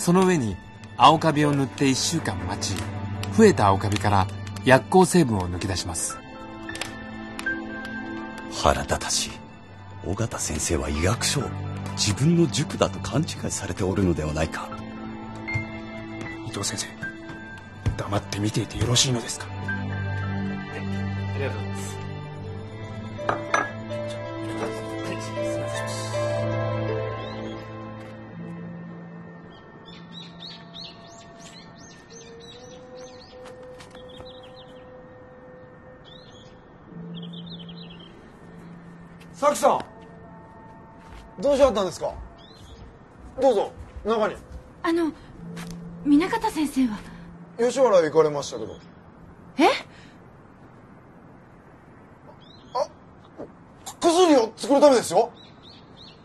その上に青カビを塗って1週間待ち増えた青カビから薬効成分を抜き出します。腹立たしい。尾形先生は医学書を自分の塾だと勘違いされておるのではないか。伊藤先生黙って見ていてよろしいのですか？ありがとうございますさん。どうしはったんですか？どうぞ中に。あの南方先生は。吉原へ行かれましたけど。え？薬を作るためですよ。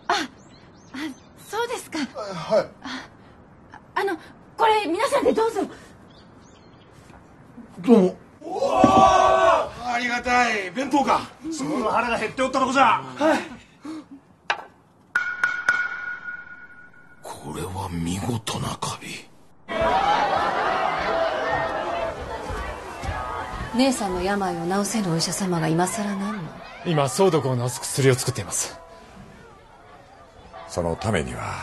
あそうですか。はい。あのこれ皆さんでどうぞ。どうもがたい弁当か。その腹が減っておったとこじゃ。はい。これは見事なカビ。姉さんの病を治せるお医者様が今更何の？今相毒を治す薬を作っています。そのためには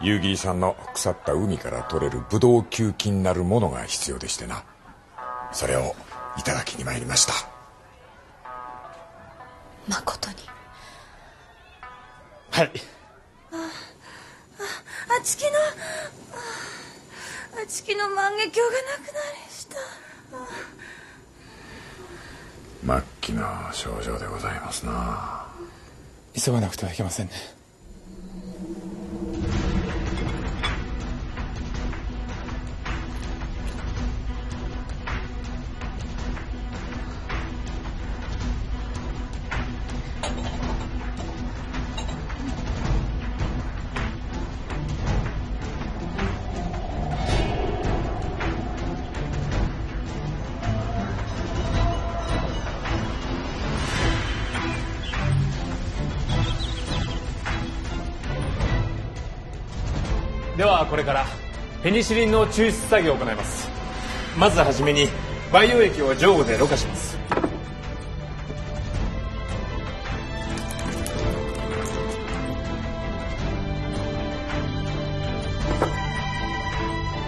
夕霧さんの腐った海から取れるブドウ球菌なるものが必要でしてな。それをいただきに参りました誠に。はい。あちきのあちきの万華鏡がなくなりした。末期の症状でございますな。急がなくてはいけませんねではこれからペニシリンの抽出作業を行います。まずはじめに培養液を上部でろ過します。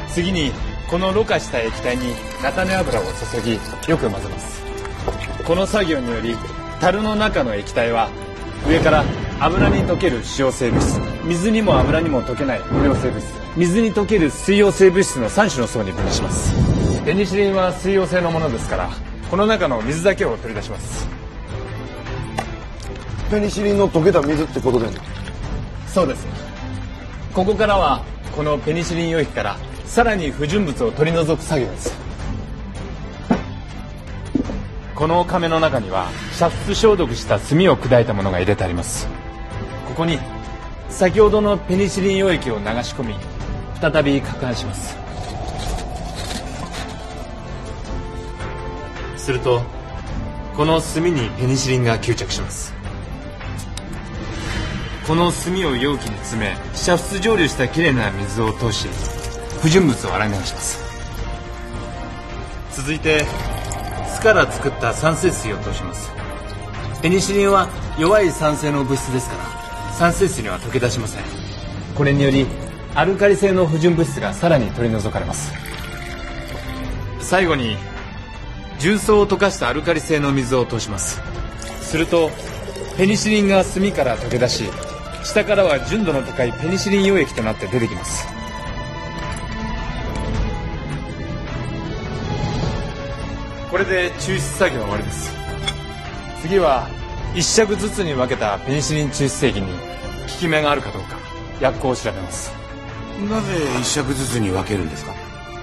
次にこのろ過した液体に菜種油を注ぎよく混ぜます。この作業により樽の中の液体は上から油に溶ける塩性物質。水にも油にも溶けない無量性物質。水に溶ける水溶性物質の3種の層に分離します。ペニシリンは水溶性のものですからこの中の水だけを取り出します。ペニシリンの溶けた水ってことでもそうです。ここからはこのペニシリン溶液からさらに不純物を取り除く作業ですこの亀の中には煮沸消毒した炭を砕いたものが入れてあります。ここに先ほどのペニシリン溶液を流し込み再び攪拌します。するとこの炭にペニシリンが吸着します。この炭を容器に詰め煮沸蒸留したきれいな水を通し不純物を洗い流します。続いてから作った酸性水を通します。ペニシリンは弱い酸性の物質ですから酸性水には溶け出しません。これによりアルカリ性の不純物質がさらに取り除かれます。最後に重曹を溶かしたアルカリ性の水を通します。するとペニシリンが炭から溶け出し下からは純度の高いペニシリン溶液となって出てきます。これで抽出作業は終わりです。次は一尺ずつに分けたペニシリン抽出液に効き目があるかどうか薬効を調べます。なぜ一尺ずつに分けるんですか？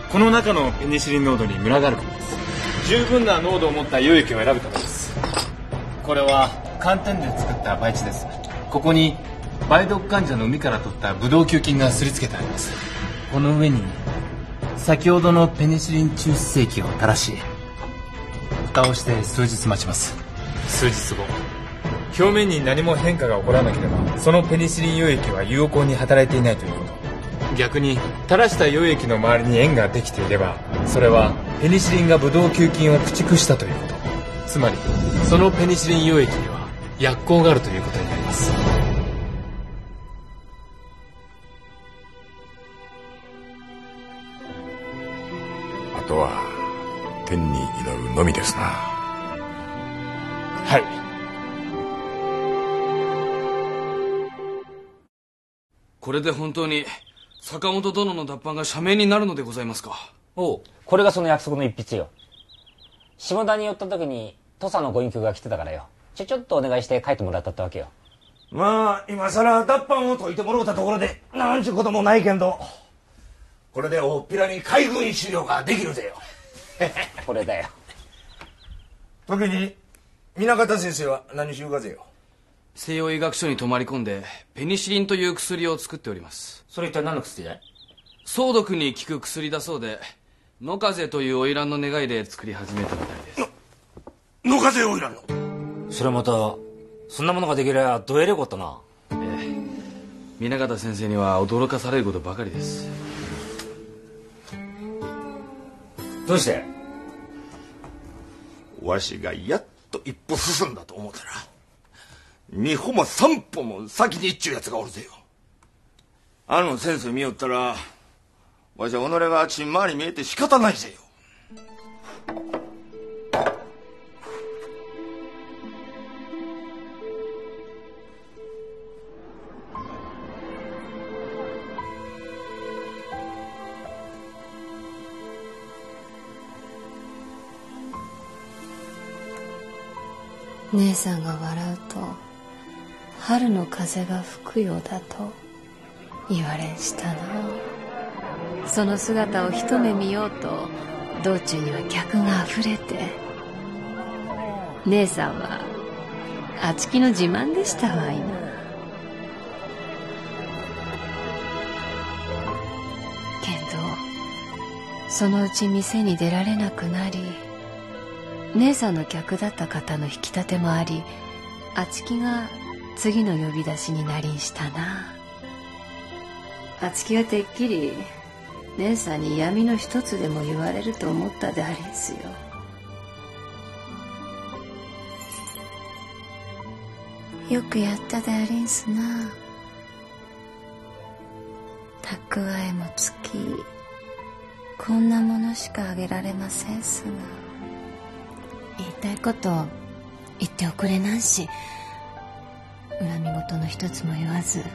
この中のペニシリン濃度にムラがあるからです。十分な濃度を持った溶液を選ぶためです。これは寒天で作った培地です。ここに梅毒患者の海から取ったブドウ球菌がすりつけてあります。この上に先ほどのペニシリン抽出液を垂らし蓋をして数日待ちます。数日後。表面に何も変化が起こらなければそのペニシリン溶液は有効に働いていないということ。逆に垂らした溶液の周りに円ができていればそれはペニシリンがブドウ球菌を駆逐したということ。つまりそのペニシリン溶液には薬効があるということになります。のみですな。はい。これで本当に坂本殿の脱藩が社名になるのでございますか？おうこれがその約束の一筆よ。下田に寄った時に土佐のご隠居が来てたからよ。ちょちょっとお願いして書いてもらったってわけよ。まあ今さら脱藩を解いてもろうたところでなんちゅうこともないけんど。これで大っぴらに海軍資料ができるぜよ。これだよ時に南方先生は何しゅうかぜよ。西洋医学書に泊まり込んでペニシリンという薬を作っております。それ一体何の薬だい？相毒に効く薬だそうで野風という花魁の願いで作り始めたみたいです。野風花魁の？それまたそんなものができりゃどえれこったな。ええ。南方先生には驚かされることばかりです。どうして？わしがやっと一歩進んだと思ったら二歩も三歩も先にいっちゅうやつがおるぜよ。あの先生見よったらわしは己がちんまり見えて仕方ないぜよ。姉さんが笑うと春の風が吹くようだと言われんしたな。その姿を一目見ようと道中には客があふれて姉さんはあちきの自慢でしたわいなけんどそのうち店に出られなくなり姉さんの客だった方の引き立てもありあちきが次の呼び出しになりんしたな。あちきはてっきり姉さんに闇の一つでも言われると思ったでありんすよ。よくやったでありんすな。蓄えもつきこんなものしかあげられませんすがたいこと言っておくれなんし恨み事の一つも言わず飲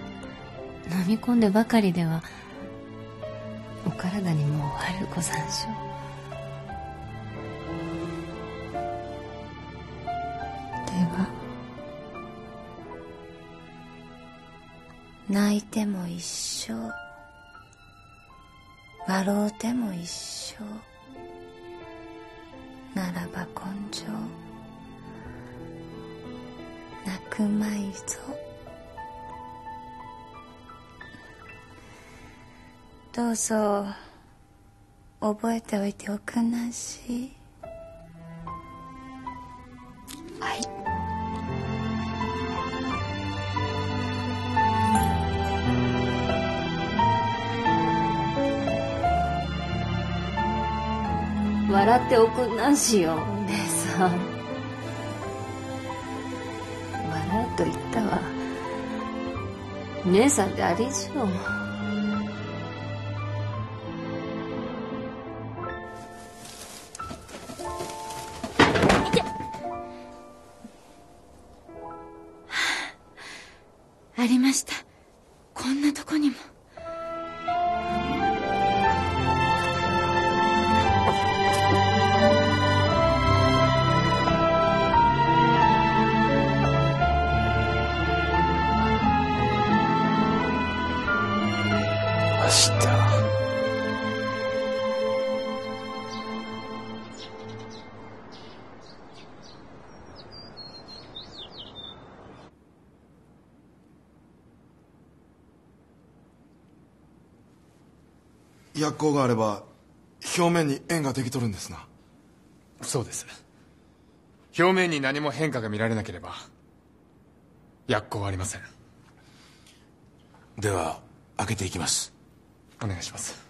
み込んでばかりではお体にも悪ござんしょ。うでは泣いても一生笑うても一生ならば根性。泣くまいぞ。どうぞ覚えておいておくんなし。い笑っておくんなんしよ。姉さ。ん笑うと言ったわ。姉さんでありんしょう薬効があれば表面に円ができとるんですな。そうです。表面に何も変化が見られなければ薬効はありません。では開けていきます。お願いします。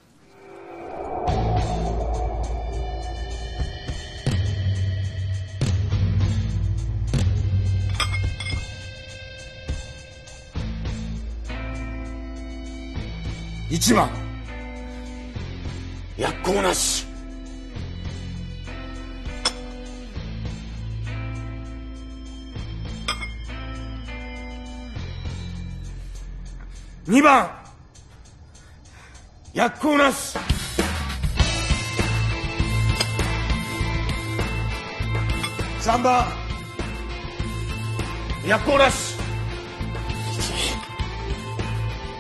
1番薬効なし。2番。薬効なし。3番。薬効なし。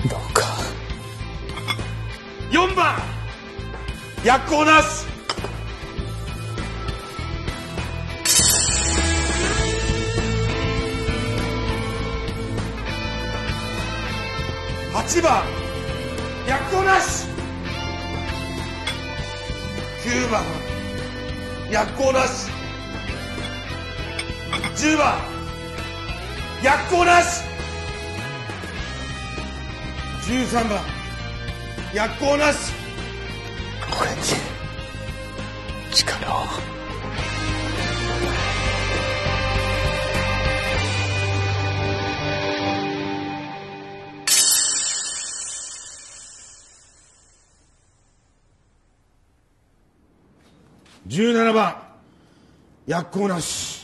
どうか。4番薬効なし8番。薬効なし9番。薬効なし10番。薬効なし13番。薬効なし俺に力を。17番薬効なし。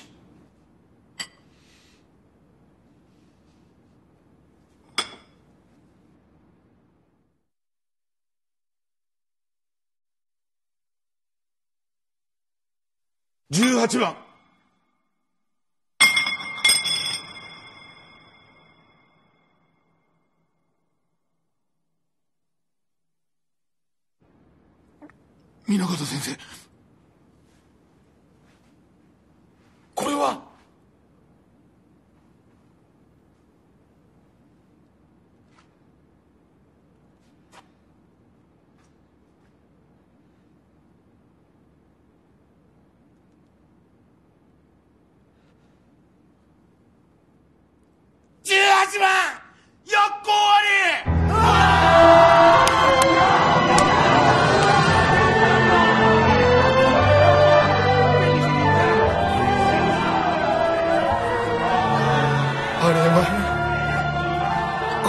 18番。南方先生りえまへん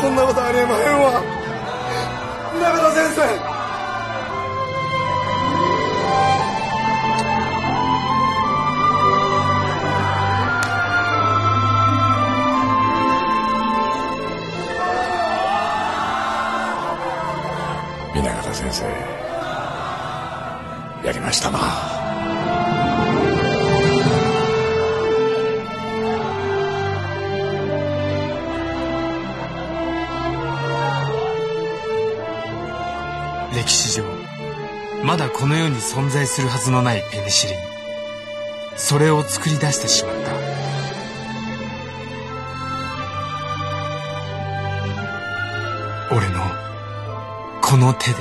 こんなことありえまへんわ。中田先生。南方先生やりましたな。まだこの世に存在するはずのないペニシリン。それを作り出してしまった。俺のこの手で。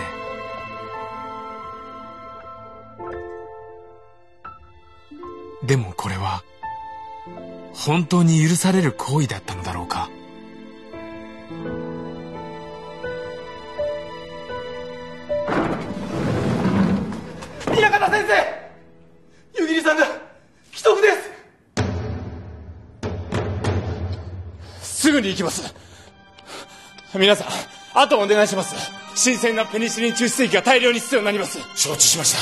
でもこれは本当に許される行為だったのだろうか。南方先生！湯切さんが既得です！すぐに行きます。皆さんあとお願いします。新鮮なペニシリン注射液が大量に必要になります。承知しました。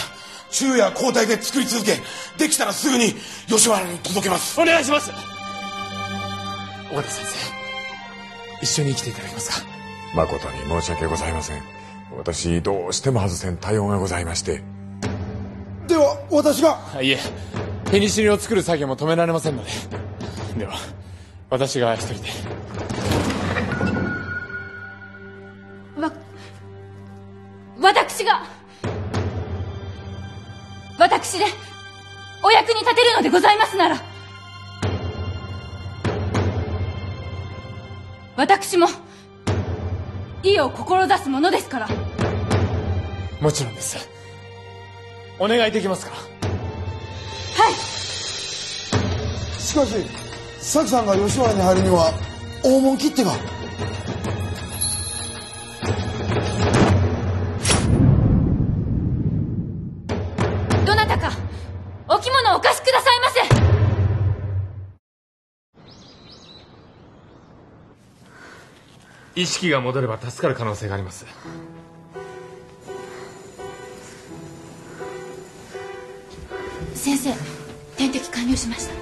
昼夜交代で作り続けできたらすぐに吉原に届けます。お願いします。尾形先生一緒に生きていただけますか？誠に申し訳ございません。私どうしても外せん対応がございましてでは私が。いえペニシリンを作る作業も止められませんので。では私が一人で。わ私が。私でお役に立てるのでございますなら。私も意を志すものですから。もちろんですはい。しかしサクさんが吉原に入るには黄門切手が。どなたかお着物をお貸しくださいませ。意識が戻れば助かる可能性があります。先生点滴完了しました。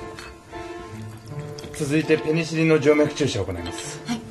続いてペニシリンの静脈注射を行います。はい